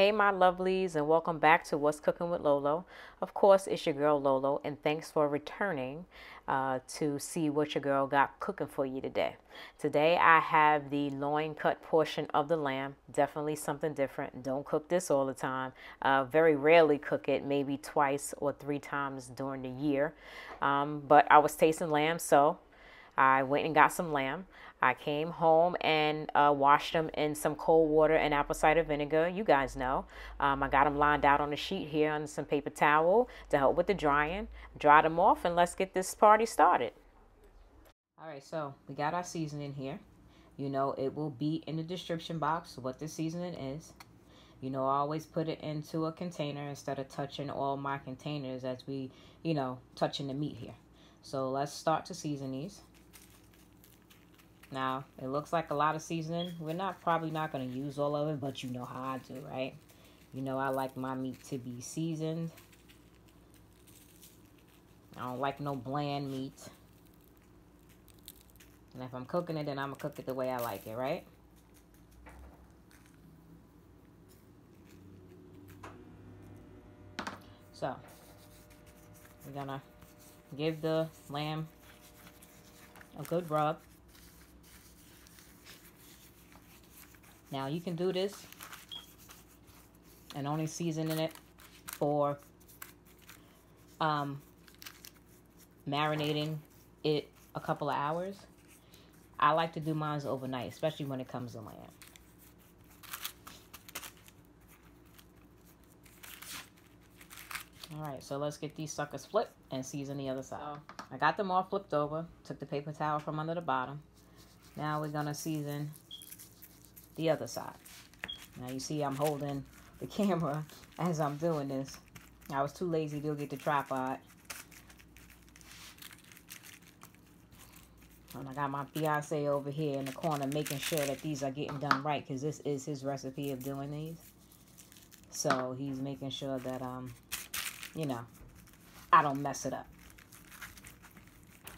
Hey, my lovelies, and welcome back to What's Cooking with Lolo. Of course, it's your girl Lolo, and thanks for returning uh, to see what your girl got cooking for you today. Today, I have the loin cut portion of the lamb. Definitely something different. Don't cook this all the time. Uh, very rarely cook it, maybe twice or three times during the year. Um, but I was tasting lamb, so I went and got some lamb. I came home and uh, washed them in some cold water and apple cider vinegar. You guys know. Um, I got them lined out on a sheet here on some paper towel to help with the drying. Dry them off and let's get this party started. All right, so we got our seasoning here. You know, it will be in the description box what the seasoning is. You know, I always put it into a container instead of touching all my containers as we, you know, touching the meat here. So let's start to season these. Now, it looks like a lot of seasoning. We're not probably not going to use all of it, but you know how I do, right? You know I like my meat to be seasoned. I don't like no bland meat. And if I'm cooking it, then I'm going to cook it the way I like it, right? So, we're going to give the lamb a good rub. Now you can do this and only seasoning it for um, marinating it a couple of hours. I like to do mine overnight, especially when it comes to lamb. All right, so let's get these suckers flipped and season the other side. I got them all flipped over, took the paper towel from under the bottom. Now we're gonna season the other side. Now you see I'm holding the camera as I'm doing this. I was too lazy to get the tripod. And I got my fiance over here in the corner making sure that these are getting done right because this is his recipe of doing these. So he's making sure that, um, you know, I don't mess it up.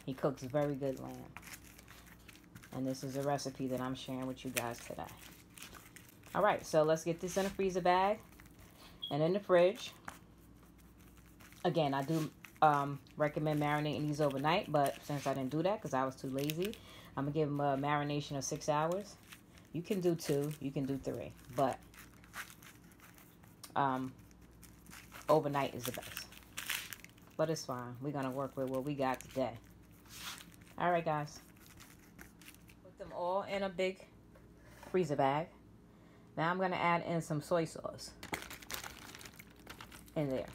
He cooks very good lamb. And this is a recipe that I'm sharing with you guys today. All right, so let's get this in a freezer bag and in the fridge. Again, I do um, recommend marinating these overnight, but since I didn't do that because I was too lazy, I'm going to give them a marination of six hours. You can do two, you can do three, but um, overnight is the best. But it's fine. We're going to work with what we got today. All right, guys. Put them all in a big freezer bag. Now I'm going to add in some soy sauce in there.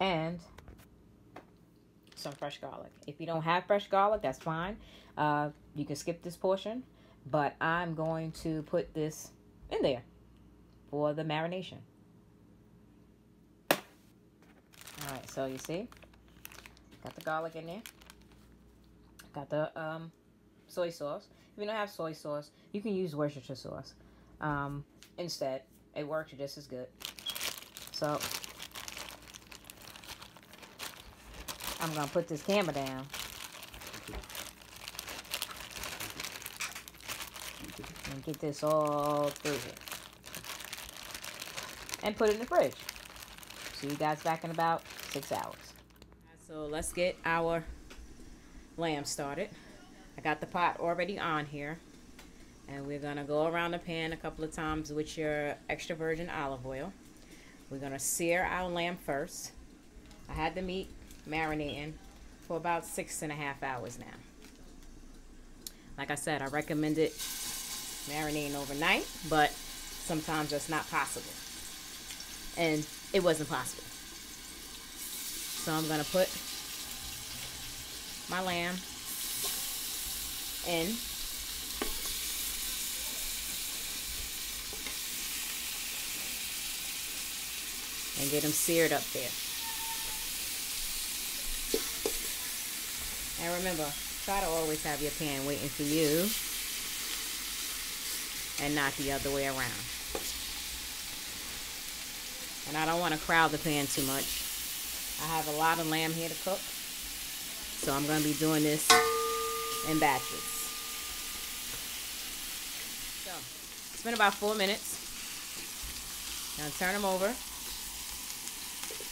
And some fresh garlic. If you don't have fresh garlic, that's fine. Uh, you can skip this portion. But I'm going to put this in there for the marination. Alright, so you see, got the garlic in there. Got the um, soy sauce. If you don't have soy sauce, you can use Worcestershire sauce um, instead. It works just as good. So, I'm going to put this camera down. And get this all through here. And put it in the fridge. See you guys back in about six hours. So let's get our lamb started. I got the pot already on here. And we're going to go around the pan a couple of times with your extra virgin olive oil. We're going to sear our lamb first. I had the meat marinating for about six and a half hours now. Like I said, I recommend it marinating overnight, but sometimes that's not possible. And it wasn't possible. So I'm going to put my lamb in. And get them seared up there. And remember, try to always have your pan waiting for you and not the other way around. And I don't want to crowd the pan too much. I have a lot of lamb here to cook. So I'm going to be doing this in batches. So, it's been about four minutes. Now turn them over.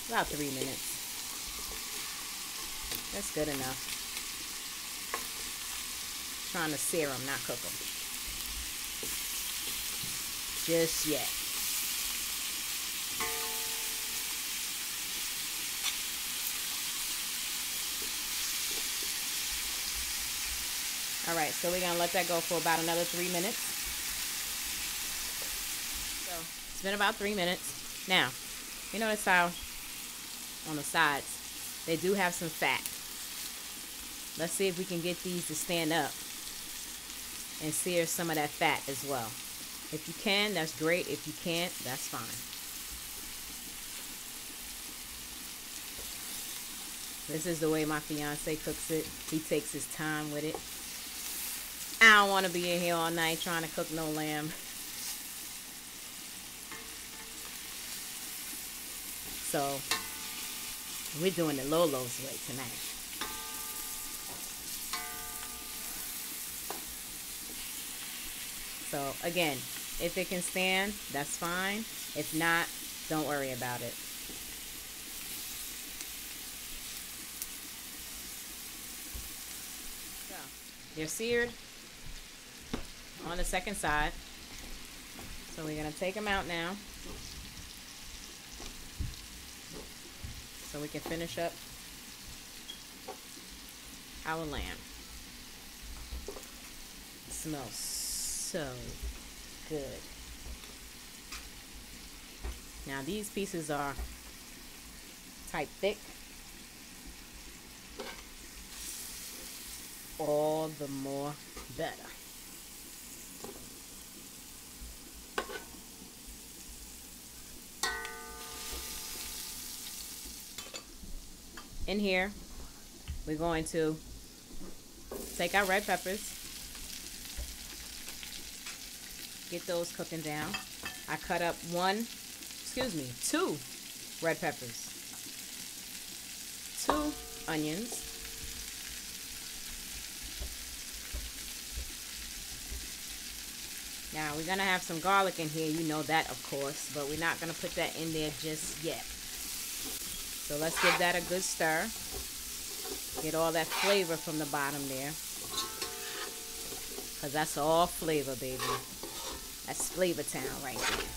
About three minutes. That's good enough. Trying to sear them, not cook them. Just yet. All right, so we're gonna let that go for about another three minutes. So it's been about three minutes. Now, you notice how on the sides they do have some fat. Let's see if we can get these to stand up and sear some of that fat as well. If you can, that's great. If you can't, that's fine. This is the way my fiance cooks it. He takes his time with it. I don't want to be in here all night trying to cook no lamb. So, we're doing the Lolo's way tonight. So, again, if it can stand, that's fine. If not, don't worry about it. So, they're seared on the second side. So we're going to take them out now. So we can finish up our lamb. It smells so good. Now these pieces are type thick. All the more better. In here, we're going to take our red peppers, get those cooking down. I cut up one, excuse me, two red peppers, two onions, Now we're going to have some garlic in here, you know that of course, but we're not going to put that in there just yet. So let's give that a good stir. Get all that flavor from the bottom there. Because that's all flavor, baby. That's Flavor Town right there.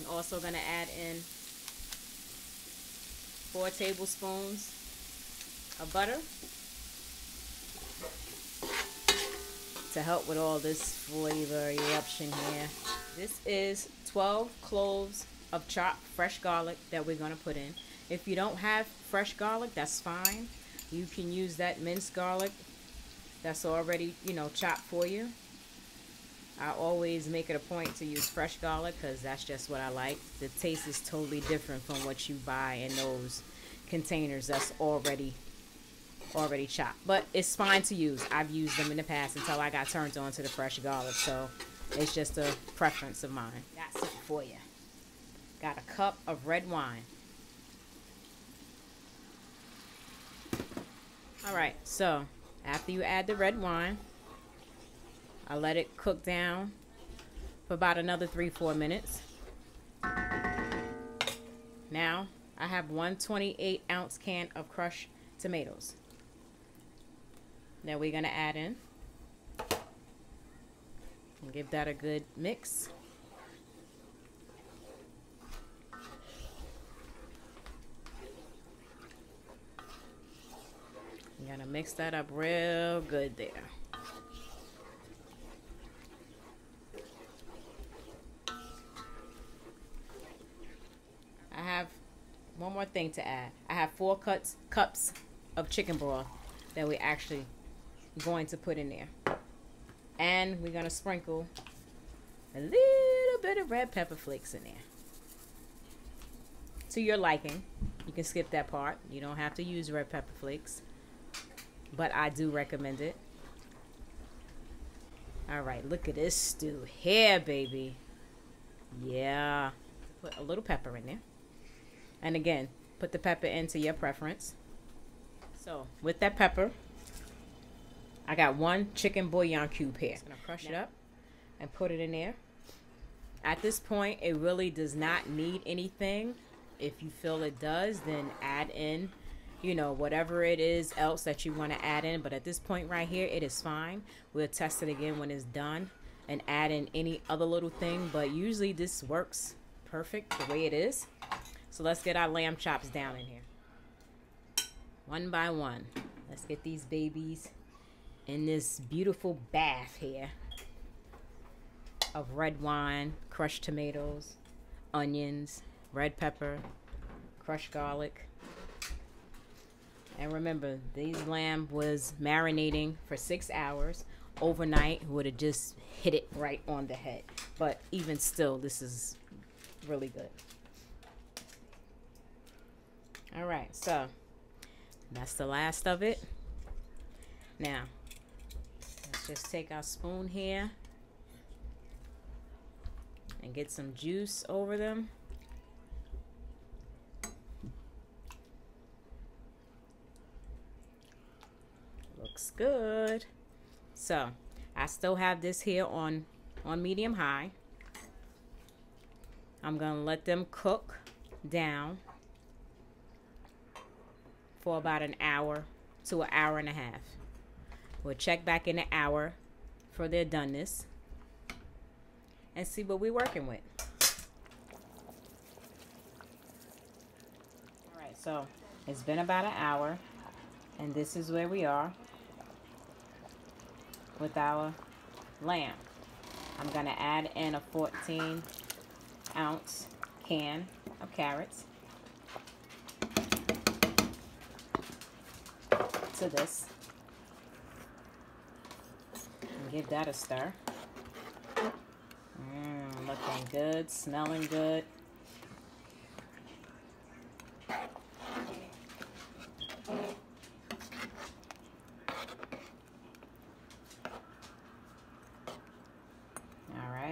I'm also going to add in four tablespoons of butter to help with all this flavor eruption here. This is 12 cloves of chopped fresh garlic that we're going to put in. If you don't have fresh garlic, that's fine. You can use that minced garlic that's already, you know, chopped for you. I always make it a point to use fresh garlic because that's just what I like. The taste is totally different from what you buy in those containers that's already already chopped. But it's fine to use. I've used them in the past until I got turned on to the fresh garlic. So it's just a preference of mine. That's it for you. Got a cup of red wine. All right, so after you add the red wine, I let it cook down for about another three, four minutes. Now, I have one 28 ounce can of crushed tomatoes that we're going to add in. And give that a good mix. Gotta mix that up real good there. I have one more thing to add. I have four cuts cups of chicken broth that we're actually going to put in there. And we're gonna sprinkle a little bit of red pepper flakes in there. To your liking. You can skip that part. You don't have to use red pepper flakes but I do recommend it. All right, look at this stew here, baby. Yeah. Put a little pepper in there. And again, put the pepper into your preference. So, with that pepper, I got one chicken bouillon cube here. Just gonna crush it up and put it in there. at this point, it really does not need anything. If you feel it does, then add in, you know, whatever it is else that you want to add in. But at this point right here, it is fine. We'll test it again when it's done and add in any other little thing. But usually this works perfect the way it is. So let's get our lamb chops down in here. One by one. Let's get these babies in this beautiful bath here of red wine, crushed tomatoes, onions, red pepper, crushed garlic. And remember, these lamb was marinating for six hours. Overnight would have just hit it right on the head. But even still, this is really good. All right, so that's the last of it. Now, let's just take our spoon here and get some juice over them. Looks good. So, I still have this here on, on medium high. I'm going to let them cook down for about an hour to an hour and a half. We'll check back in an hour for their doneness and see what we're working with. All right, so it's been about an hour and this is where we are with our lamb. I'm gonna add in a 14 ounce can of carrots to this and give that a stir Mmm, looking good, smelling good. All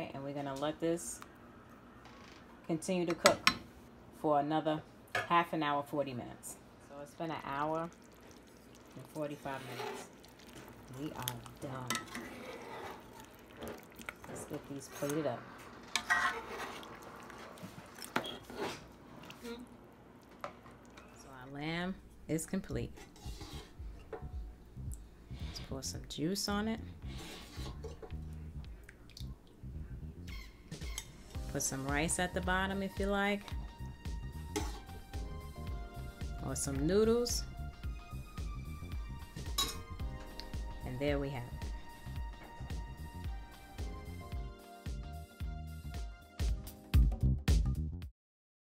right, and we're gonna let this continue to cook for another half an hour, 40 minutes. So it's been an hour and 45 minutes. We are done. Let's get these plated up. So our lamb is complete. Let's pour some juice on it. Put some rice at the bottom if you like. Or some noodles. And there we have it.